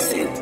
accent.